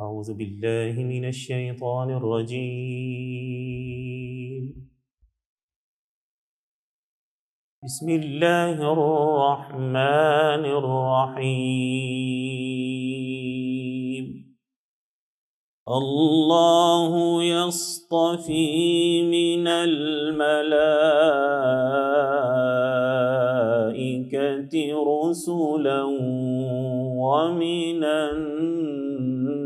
أعوذ بالله من الشيطان الرجيم. بسم الله الرحمن الرحيم. الله يصطفي من الملائكة رسلا ومن الناس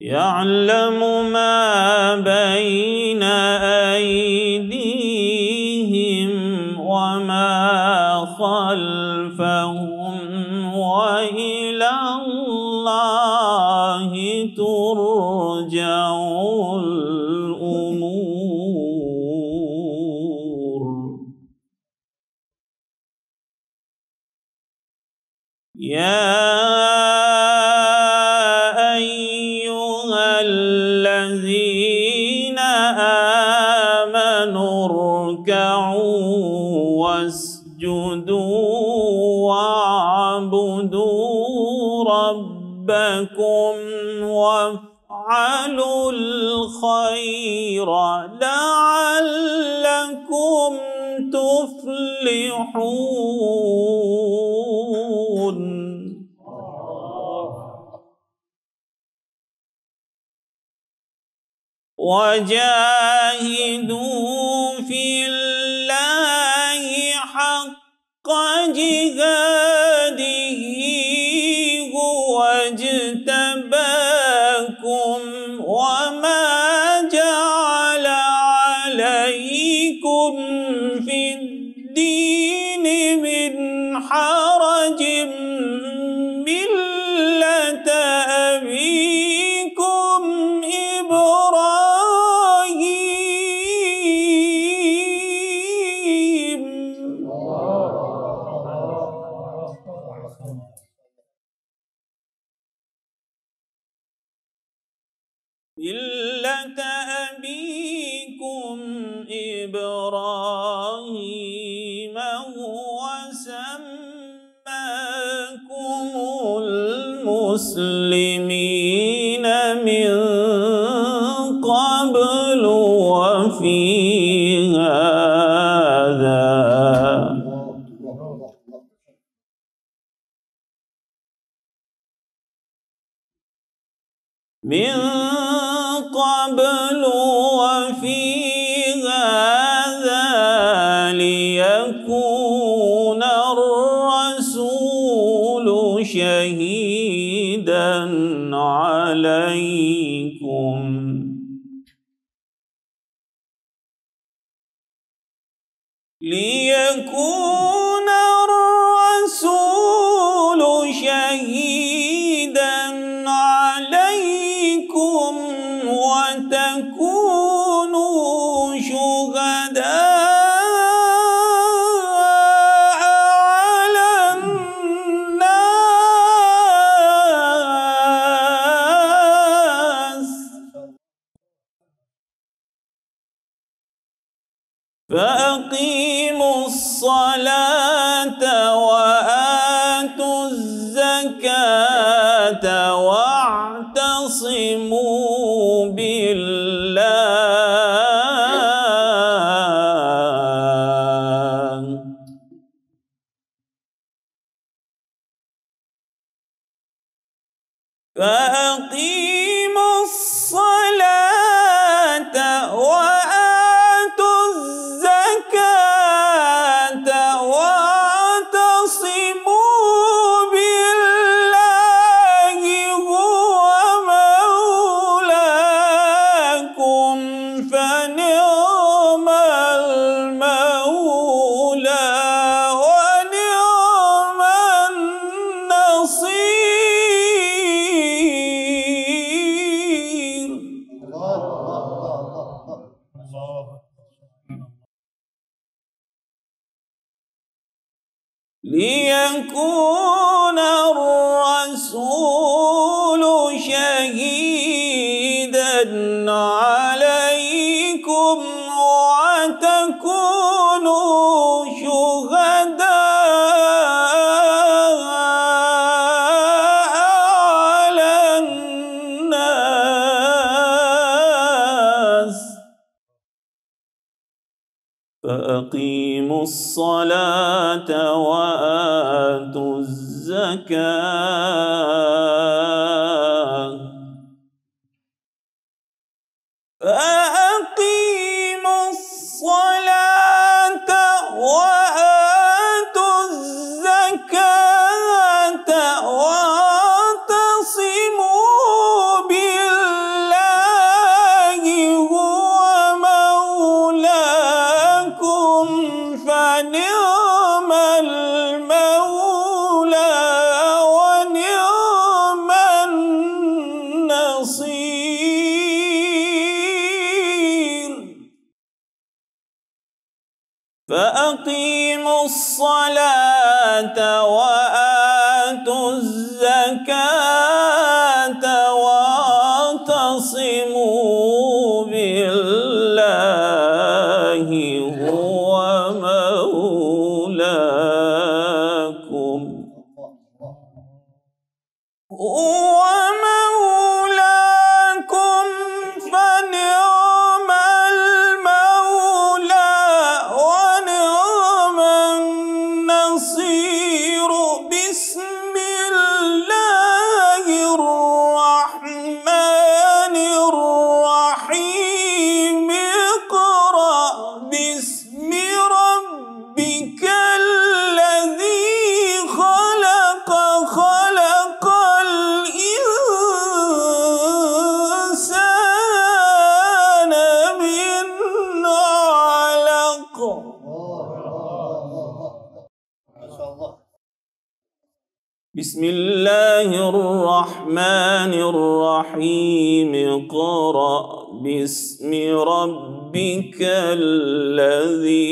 يعلم ما بين أيديهم وما خلفهم وإلى الله ترجع الأمور. يا ربكم وافعلوا الخير لعلكم تفلحون. وجاهدوا ملة أبيكم إبراهيم هو المسلمين من قبل وفي هذا من ليكون فأقيموا الصلاة وآتوا الزكاة واعتصموا بالله. فأقيموا ليكون الرسول شهيدا عليكم وتكونوا شهداء على الناس. فأقيموا الصلاة وآتوا الزكاة. فأقيموا الصلاة وآتوا الزكاة واعتصموا بالله هو مولاكم. هو بسم الله الرحمن الرحيم. اقرأ باسم ربك الذي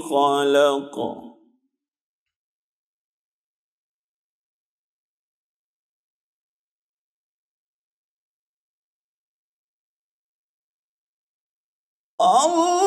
خلق. الله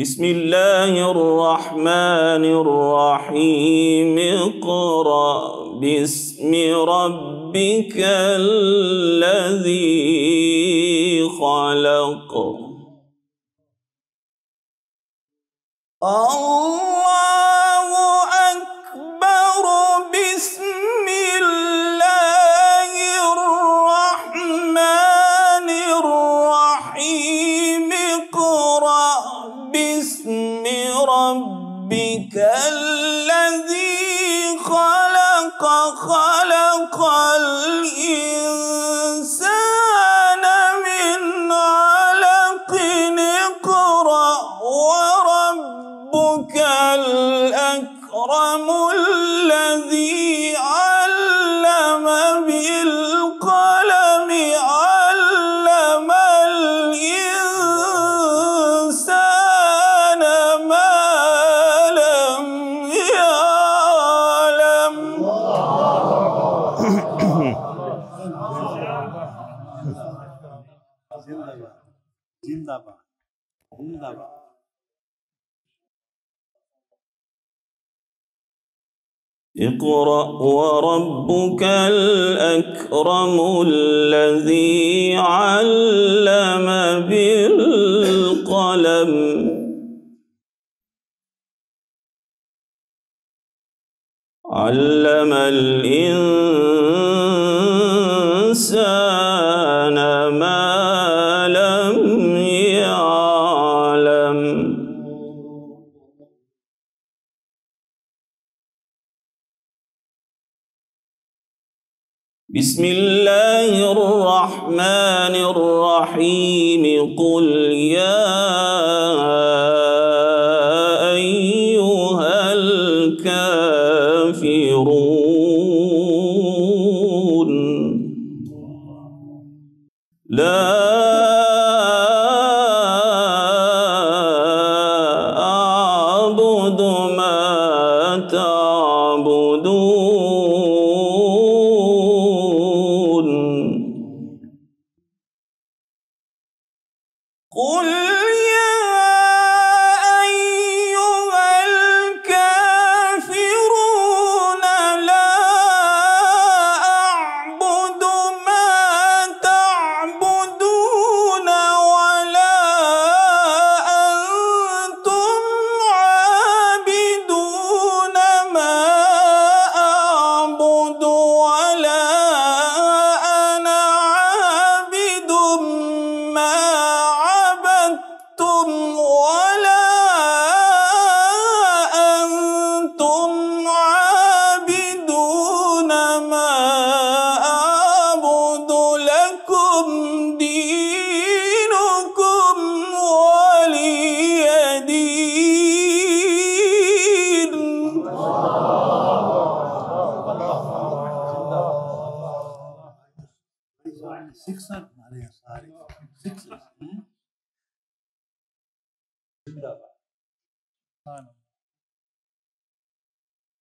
بسم الله الرحمن الرحيم. اقرأ باسم ربك الذي خلق. الله خلق الإنسان اقرأ وربك الأكرم الذي علم بالقلم. علم الإنسان بسم الله الرحمن الرحيم. قل يا أيها الكافرون. لا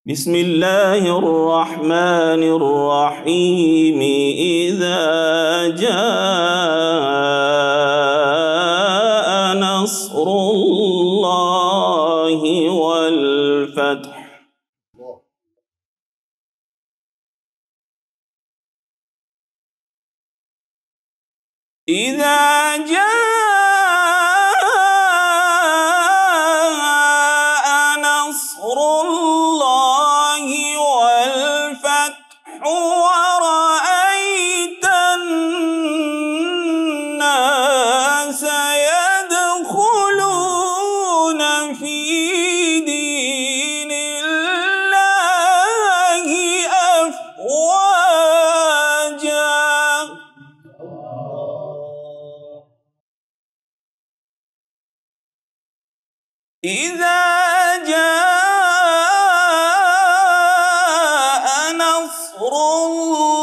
بسم الله الرحمن الرحيم. إذا جاء نصر الله والفتح. إذا جاء كفر